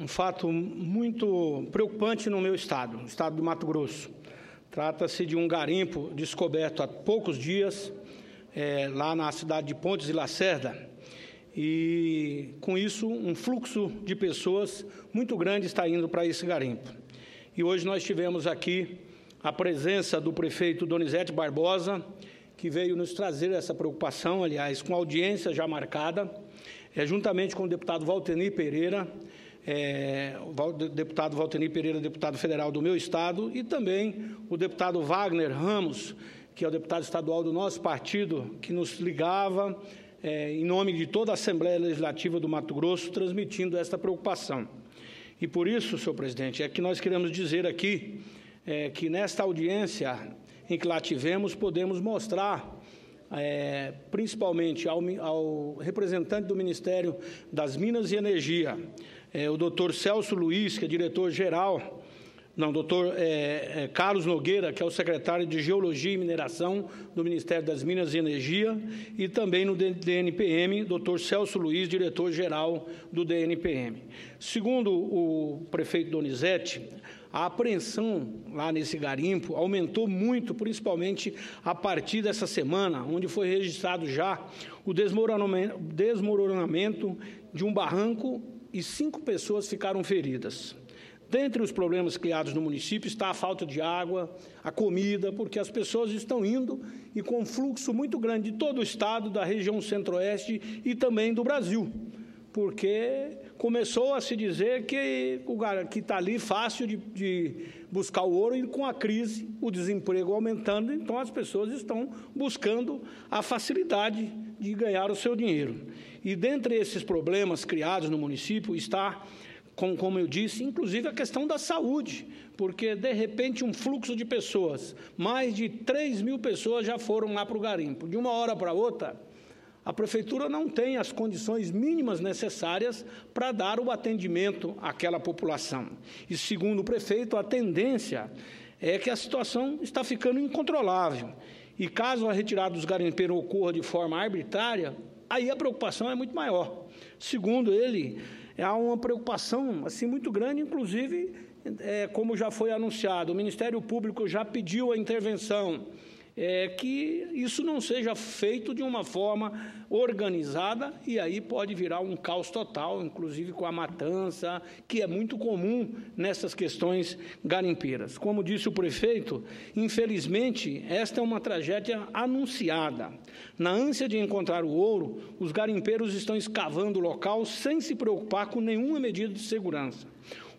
um fato muito preocupante no meu estado, no estado do Mato Grosso. Trata-se de um garimpo descoberto há poucos dias, é, lá na cidade de Pontes e Lacerda. E, com isso, um fluxo de pessoas muito grande está indo para esse garimpo. E hoje nós tivemos aqui a presença do prefeito Donizete Barbosa, que veio nos trazer essa preocupação, aliás, com audiência já marcada, é, juntamente com o deputado Valtenir Pereira, é, o deputado Valtenir Pereira, deputado federal do meu estado, e também o deputado Wagner Ramos, que é o deputado estadual do nosso partido, que nos ligava é, em nome de toda a Assembleia Legislativa do Mato Grosso, transmitindo esta preocupação. E por isso, senhor presidente, é que nós queremos dizer aqui é, que nesta audiência em que lá tivemos, podemos mostrar é, principalmente ao, ao, representante do Ministério das Minas e Energia, é, o doutor Celso Luiz, que é diretor-geral, não, doutor é, é, Carlos Nogueira, que é o secretário de Geologia e Mineração do Ministério das Minas e Energia, e também no DNPM, doutor Celso Luiz, diretor-geral do DNPM. Segundo o prefeito Donizete, a apreensão lá nesse garimpo aumentou muito, principalmente a partir dessa semana, onde foi registrado já o desmoronamento, desmoronamento de um barranco e cinco pessoas ficaram feridas. Dentre os problemas criados no município está a falta de água, a comida, porque as pessoas estão indo e com um fluxo muito grande de todo o estado, da região centro-oeste e também do Brasil, porque começou a se dizer que o que está ali fácil de, de, buscar o ouro e com a crise, o desemprego aumentando, então as pessoas estão buscando a facilidade de ganhar o seu dinheiro. E dentre esses problemas criados no município está, como, como eu disse, inclusive a questão da saúde, porque de repente um fluxo de pessoas, mais de 3 mil pessoas já foram lá para o garimpo. De uma hora para outra, a prefeitura não tem as condições mínimas necessárias para dar o atendimento àquela população. E segundo o prefeito, a tendência é que a situação está ficando incontrolável. E caso a retirada dos garimpeiros ocorra de forma arbitrária, aí a preocupação é muito maior. Segundo ele, há uma preocupação assim muito grande, inclusive, é, como já foi anunciado, o Ministério Público já pediu a intervenção é, que isso não seja feito de uma forma organizada e aí pode virar um caos total, inclusive com a matança, que é muito comum nessas questões garimpeiras. Como disse o prefeito, infelizmente, esta é uma tragédia anunciada. Na ânsia de encontrar o ouro, os garimpeiros estão escavando o local sem se preocupar com nenhuma medida de segurança.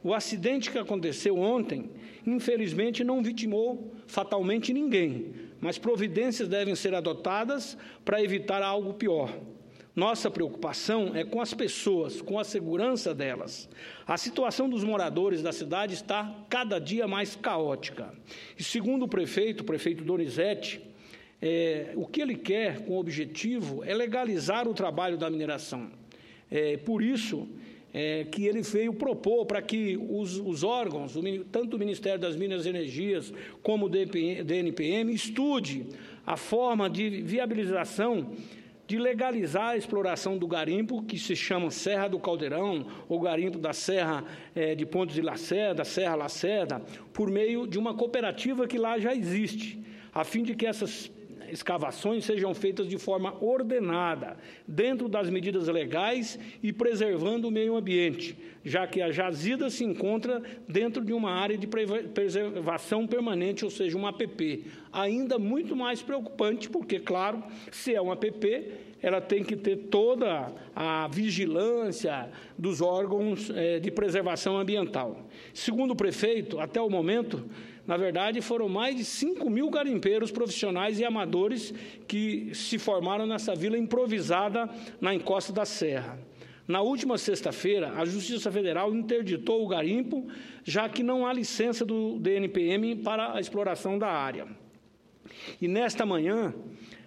O acidente que aconteceu ontem, infelizmente, não vitimou fatalmente ninguém, mas providências devem ser adotadas para evitar algo pior. Nossa preocupação é com as pessoas, com a segurança delas. A situação dos moradores da cidade está cada dia mais caótica. E segundo o prefeito, o prefeito Donizete, é, o que ele quer com o objetivo é legalizar o trabalho da mineração. É, por isso, é, que ele veio propor para que os, os órgãos, o, tanto o Ministério das Minas e Energias como o DNPM, estude a forma de viabilização de legalizar a exploração do garimpo, que se chama Serra do Caldeirão, ou garimpo da Serra é, de Pontes de Lacerda, Serra Lacerda, por meio de uma cooperativa que lá já existe, a fim de que essas escavações sejam feitas de forma ordenada, dentro das medidas legais e preservando o meio ambiente, já que a jazida se encontra dentro de uma área de preservação permanente, ou seja, uma APP. Ainda muito mais preocupante, porque, claro, se é uma APP, ela tem que ter toda a vigilância dos órgãos eh, de preservação ambiental. Segundo o prefeito, até o momento, na verdade, foram mais de 5 mil garimpeiros profissionais e amadores que se formaram nessa vila improvisada na encosta da Serra. Na última sexta-feira, a Justiça Federal interditou o garimpo, já que não há licença do DNPM para a exploração da área. E nesta manhã,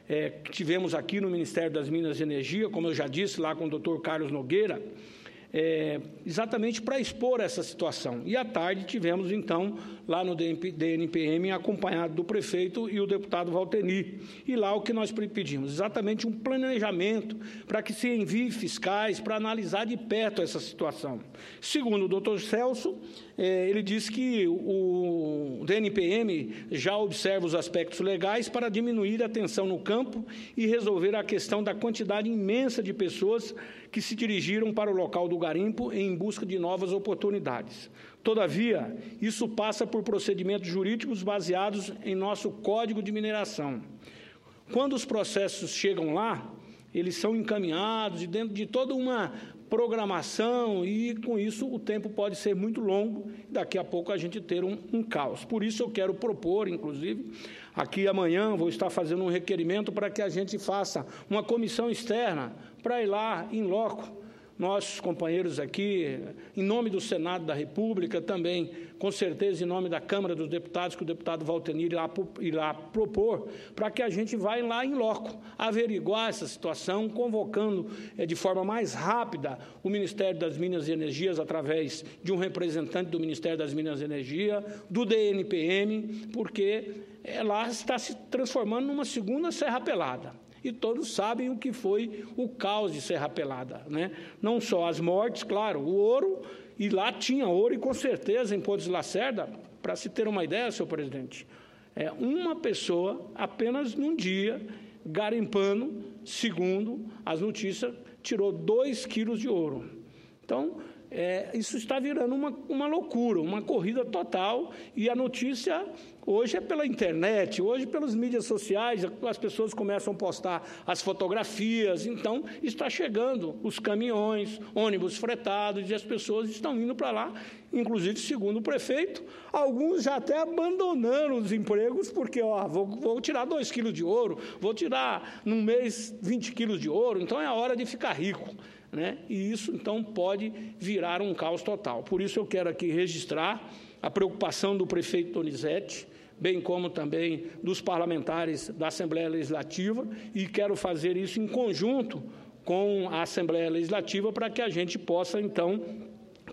é, tivemos aqui no Ministério das Minas e Energia, como eu já disse lá com o doutor Carlos Nogueira, é, exatamente para expor essa situação. E à tarde tivemos, então, lá no DNPM, acompanhado do prefeito e o deputado Valteni. E lá o que nós pedimos? Exatamente um planejamento para que se envie fiscais para analisar de perto essa situação. Segundo o doutor Celso, é, ele diz que o DNPM já observa os aspectos legais para diminuir a tensão no campo e resolver a questão da quantidade imensa de pessoas que se dirigiram para o local do garimpo em busca de novas oportunidades. Todavia, isso passa por procedimentos jurídicos baseados em nosso Código de Mineração. Quando os processos chegam lá, eles são encaminhados e dentro de toda uma programação e com isso o tempo pode ser muito longo daqui a pouco a gente ter um, um caos. Por isso eu quero propor, inclusive, aqui amanhã vou estar fazendo um requerimento para que a gente faça uma comissão externa para ir lá em loco. Nossos companheiros aqui, em nome do Senado da República, também, com certeza, em nome da Câmara dos Deputados, que o deputado Valtenir irá, irá propor, para que a gente vá lá em loco, averiguar essa situação, convocando é, de forma mais rápida o Ministério das Minas e Energias, através de um representante do Ministério das Minas e Energia, do DNPM, porque é, lá está se transformando numa segunda Serra Pelada e todos sabem o que foi o caos de Serra Pelada. Né? Não só as mortes, claro, o ouro, e lá tinha ouro, e com certeza em Pontes Lacerda, para se ter uma ideia, senhor presidente, é, uma pessoa, apenas num dia, garimpando, segundo as notícias, tirou dois quilos de ouro. Então, é, isso está virando uma, uma loucura, uma corrida total, e a notícia hoje é pela internet, hoje pelas mídias sociais, as pessoas começam a postar as fotografias, então está chegando os caminhões, ônibus fretados, e as pessoas estão indo para lá, inclusive, segundo o prefeito, alguns já até abandonaram os empregos, porque ó, vou, vou tirar dois quilos de ouro, vou tirar num mês 20 quilos de ouro, então é a hora de ficar rico. Né? E isso, então, pode virar um caos total. Por isso, eu quero aqui registrar a preocupação do prefeito Donizete, bem como também dos parlamentares da Assembleia Legislativa, e quero fazer isso em conjunto com a Assembleia Legislativa para que a gente possa, então,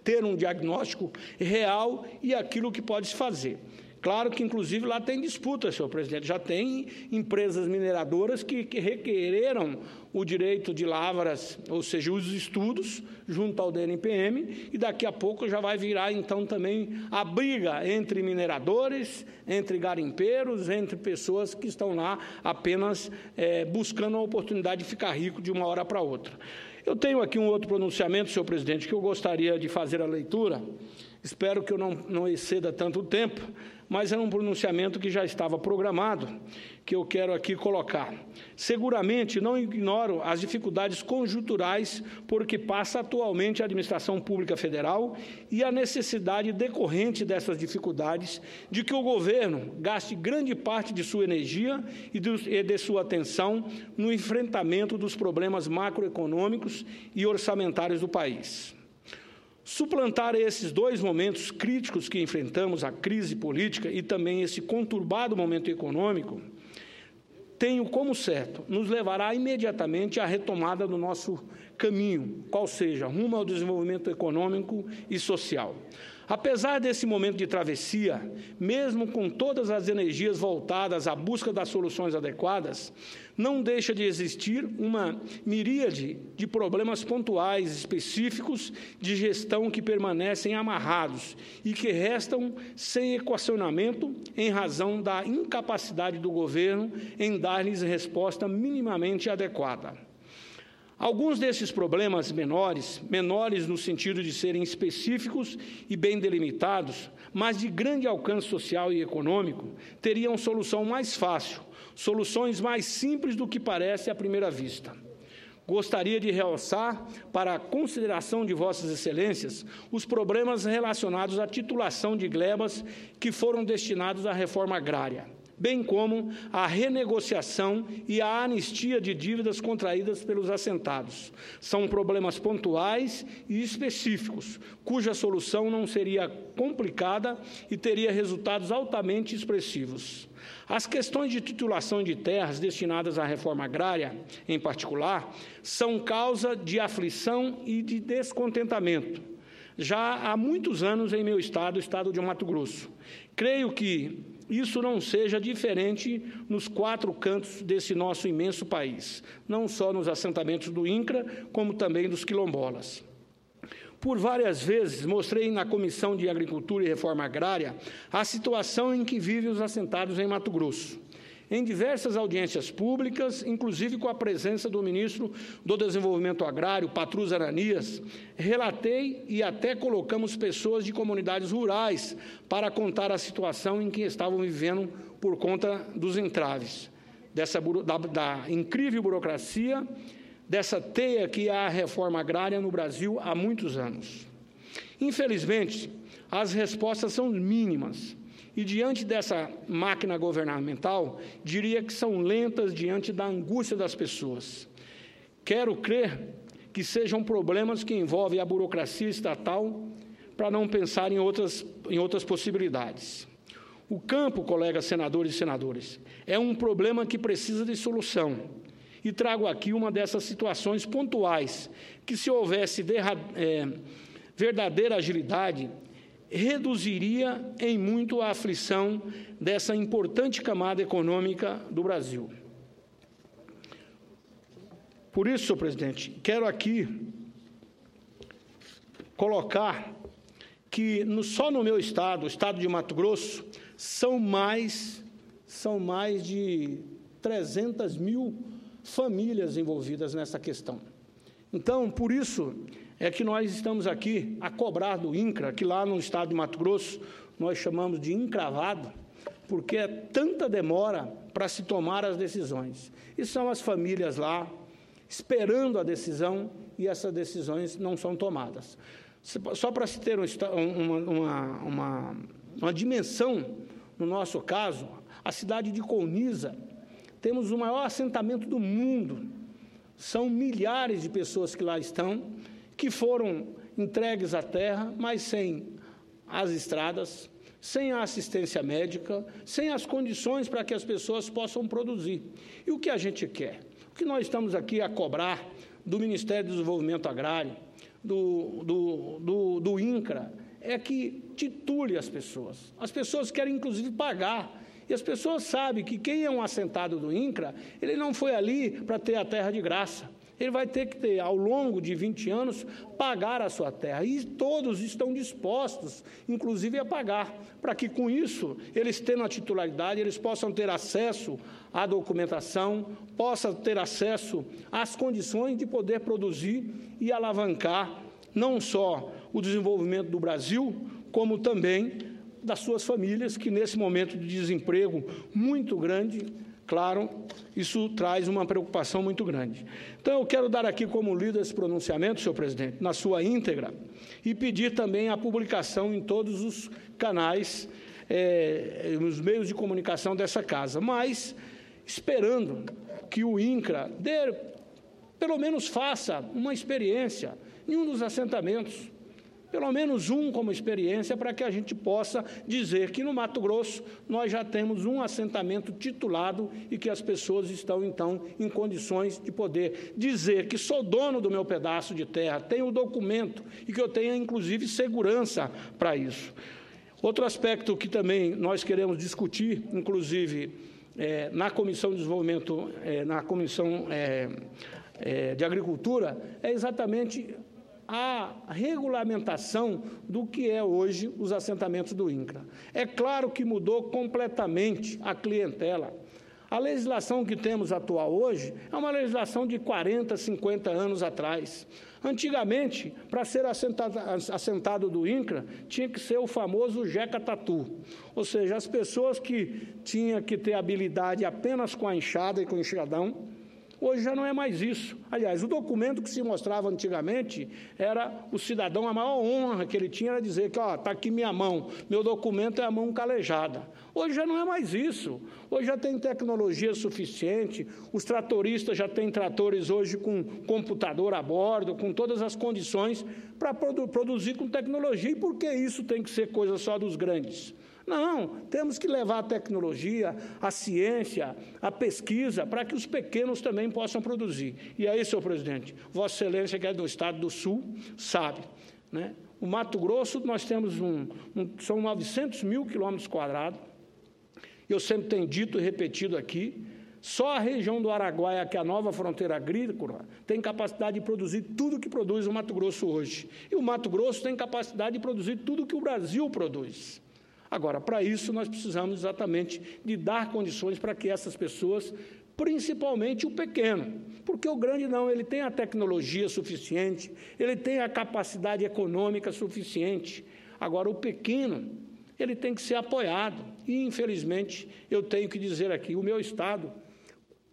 ter um diagnóstico real e aquilo que pode se fazer. Claro que, inclusive, lá tem disputa, senhor presidente. Já tem empresas mineradoras que, que requereram o direito de lavras, ou seja, os estudos, junto ao DNPM, e daqui a pouco já vai virar, então, também a briga entre mineradores, entre garimpeiros, entre pessoas que estão lá apenas é, buscando a oportunidade de ficar rico de uma hora para outra. Eu tenho aqui um outro pronunciamento, senhor presidente, que eu gostaria de fazer a leitura. Espero que eu não, não exceda tanto tempo mas é um pronunciamento que já estava programado, que eu quero aqui colocar. Seguramente não ignoro as dificuldades conjunturais por que passa atualmente a administração pública federal e a necessidade decorrente dessas dificuldades de que o governo gaste grande parte de sua energia e de sua atenção no enfrentamento dos problemas macroeconômicos e orçamentários do país. Suplantar esses dois momentos críticos que enfrentamos, a crise política e também esse conturbado momento econômico, tenho como certo, nos levará imediatamente à retomada do nosso caminho, qual seja, rumo ao desenvolvimento econômico e social. Apesar desse momento de travessia, mesmo com todas as energias voltadas à busca das soluções adequadas, não deixa de existir uma miríade de problemas pontuais específicos de gestão que permanecem amarrados e que restam sem equacionamento em razão da incapacidade do governo em dar-lhes resposta minimamente adequada. Alguns desses problemas menores, menores no sentido de serem específicos e bem delimitados, mas de grande alcance social e econômico, teriam solução mais fácil, soluções mais simples do que parece à primeira vista. Gostaria de realçar, para a consideração de Vossas Excelências, os problemas relacionados à titulação de glebas que foram destinados à reforma agrária bem como a renegociação e a anistia de dívidas contraídas pelos assentados. São problemas pontuais e específicos, cuja solução não seria complicada e teria resultados altamente expressivos. As questões de titulação de terras destinadas à reforma agrária, em particular, são causa de aflição e de descontentamento. Já há muitos anos em meu estado, o estado de Mato Grosso. Creio que isso não seja diferente nos quatro cantos desse nosso imenso país, não só nos assentamentos do INCRA, como também dos quilombolas. Por várias vezes mostrei na Comissão de Agricultura e Reforma Agrária a situação em que vivem os assentados em Mato Grosso. Em diversas audiências públicas, inclusive com a presença do ministro do Desenvolvimento Agrário, Patrus Aranias, relatei e até colocamos pessoas de comunidades rurais para contar a situação em que estavam vivendo por conta dos entraves, dessa, da, da incrível burocracia dessa teia que é a reforma agrária no Brasil há muitos anos. Infelizmente, as respostas são mínimas. E diante dessa máquina governamental, diria que são lentas diante da angústia das pessoas. Quero crer que sejam problemas que envolvem a burocracia estatal, para não pensar em outras, em outras possibilidades. O campo, colegas senadores e senadoras, é um problema que precisa de solução e trago aqui uma dessas situações pontuais, que se houvesse é, verdadeira agilidade, reduziria em muito a aflição dessa importante camada econômica do Brasil. Por isso, senhor presidente, quero aqui colocar que no, só no meu estado, o estado de Mato Grosso, são mais, são mais de 300 mil famílias envolvidas nessa questão. Então, por isso é que nós estamos aqui a cobrar do INCRA, que lá no estado de Mato Grosso nós chamamos de encravado, porque é tanta demora para se tomar as decisões. E são as famílias lá esperando a decisão e essas decisões não são tomadas. Só para se ter uma, uma, uma, uma dimensão, no nosso caso, a cidade de Colniza temos o maior assentamento do mundo. São milhares de pessoas que lá estão, que foram entregues à terra, mas sem as estradas, sem a assistência médica, sem as condições para que as pessoas possam produzir. E o que a gente quer? O que nós estamos aqui a cobrar do Ministério do Desenvolvimento Agrário, do, do, do, do INCRA, é que titule as pessoas. As pessoas querem, inclusive, pagar e as pessoas sabem que quem é um assentado do INCRA, ele não foi ali para ter a terra de graça. Ele vai ter que ter, ao longo de 20 anos, pagar a sua terra. E todos estão dispostos, inclusive, a pagar, para que com isso, eles tendo a titularidade, eles possam ter acesso à documentação, possam ter acesso às condições de poder produzir e alavancar não só o desenvolvimento do Brasil, como também das suas famílias, que nesse momento de desemprego muito grande, claro, isso traz uma preocupação muito grande. Então, eu quero dar aqui como líder esse pronunciamento, senhor presidente, na sua íntegra, e pedir também a publicação em todos os canais, é, nos meios de comunicação dessa casa, mas esperando que o INCRA dê, pelo menos faça uma experiência em um dos assentamentos pelo menos um como experiência, para que a gente possa dizer que no Mato Grosso nós já temos um assentamento titulado e que as pessoas estão, então, em condições de poder dizer que sou dono do meu pedaço de terra, tenho o documento e que eu tenha, inclusive, segurança para isso. Outro aspecto que também nós queremos discutir, inclusive, é, na Comissão de Desenvolvimento, é, na Comissão é, é de Agricultura, é exatamente a regulamentação do que é hoje os assentamentos do INCRA. É claro que mudou completamente a clientela. A legislação que temos atual hoje é uma legislação de 40, 50 anos atrás. Antigamente, para ser assentado, assentado, do INCRA, tinha que ser o famoso Jeca Tatu. Ou seja, as pessoas que tinham que ter habilidade apenas com a enxada e com o enxadão, Hoje já não é mais isso. Aliás, o documento que se mostrava antigamente era o cidadão, a maior honra que ele tinha era dizer que, ó, está aqui minha mão, meu documento é a mão calejada. Hoje já não é mais isso. Hoje já tem tecnologia suficiente, os tratoristas já têm tratores hoje com computador a bordo, com todas as condições para produ produzir com tecnologia. E por que isso tem que ser coisa só dos grandes? Não, temos que levar a tecnologia, a ciência, a pesquisa, para que os pequenos também possam produzir. E aí, senhor presidente, Vossa Excelência, que é do Estado do Sul, sabe. Né? O Mato Grosso, nós temos um, um são 900 mil quilômetros quadrados. Eu sempre tenho dito e repetido aqui, só a região do Araguaia, que é a nova fronteira agrícola, tem capacidade de produzir tudo que produz o Mato Grosso hoje. E o Mato Grosso tem capacidade de produzir tudo que o Brasil produz. Agora, para isso, nós precisamos exatamente de dar condições para que essas pessoas, principalmente o pequeno, porque o grande não, ele tem a tecnologia suficiente, ele tem a capacidade econômica suficiente. Agora, o pequeno, ele tem que ser apoiado. E, infelizmente, eu tenho que dizer aqui: o meu Estado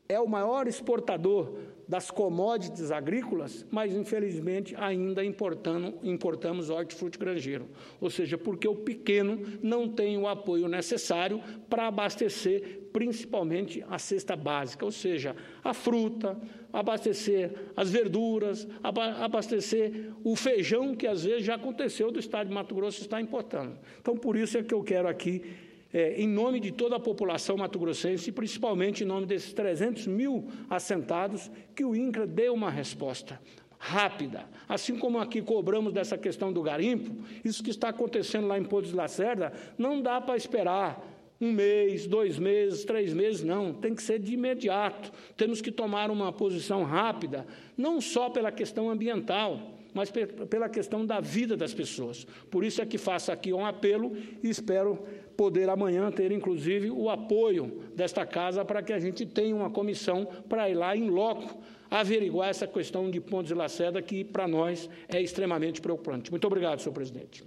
é o maior exportador das commodities agrícolas, mas infelizmente ainda importando, importamos hortifruti granjeiro. Ou seja, porque o pequeno não tem o apoio necessário para abastecer principalmente a cesta básica, ou seja, a fruta, abastecer as verduras, abastecer o feijão, que às vezes já aconteceu do estado de Mato Grosso estar importando. Então, por isso é que eu quero aqui é, em nome de toda a população mato-grossense, e principalmente em nome desses 300 mil assentados, que o INCRA dê uma resposta rápida. Assim como aqui cobramos dessa questão do garimpo, isso que está acontecendo lá em Pontes de Lacerda, não dá para esperar um mês, dois meses, três meses, não, tem que ser de imediato. Temos que tomar uma posição rápida, não só pela questão ambiental, mas pela questão da vida das pessoas. Por isso é que faço aqui um apelo e espero poder amanhã ter, inclusive, o apoio desta casa para que a gente tenha uma comissão para ir lá em loco averiguar essa questão de pontos de Lacerda, que para nós é extremamente preocupante. Muito obrigado, senhor presidente.